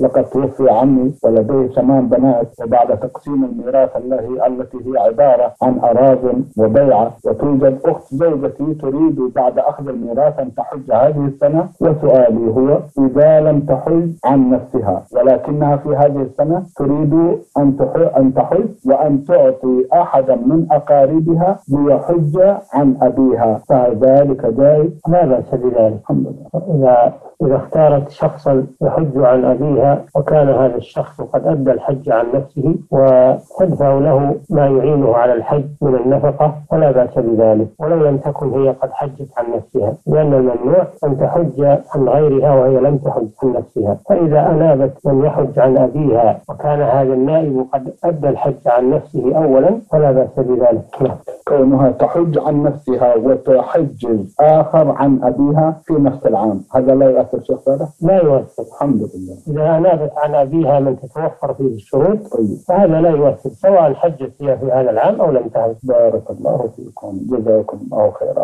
لقد توفي عمي ولديه ثمان بنات وبعد تقسيم الميراث التي التي هي عبارة عن أراض وبيعة. وتوجد أخت زوجتي تريد بعد أخذ الميراث أن تحج هذه السنة وسؤالي هو إذا لم تحج عن نفسها ولكنها في هذه السنة تريد أن أن تحج وأن تعطي أحدا من أقاربها ليحج عن أبيها. فذلك جائز؟ لا باس بذلك الحمد لله. اذا إذا اختارت شخصا يحج عن ابيها وكان هذا الشخص قد أدى الحج عن نفسه وتدفع له ما يعينه على الحج من النفقة فلا بأس بذلك. ولو لم تكن هي قد حجت عن نفسها. لأن الممنوع أن تحج عن غيرها وهي لم تحج عن نفسها. فإذا أنابت من يحج عن أبيها وكان هذا النائب قد أدى الحج عن نفسه أولا فلا بأس بذلك. نعم. كونها تحج عن نفسها وتحجز آخر عن أبيها في نفس العام. هذا لا يؤثر شيخ صالح؟ لا يؤثر. الحمد لله. إذا أنابت عن أبيها من تتوفر فيه الشروط طيب. فهذا لا يؤثر سواء حجت هي في هذا العام أو لم تحج بارك الله فيكم. جزاكم الله خيرا.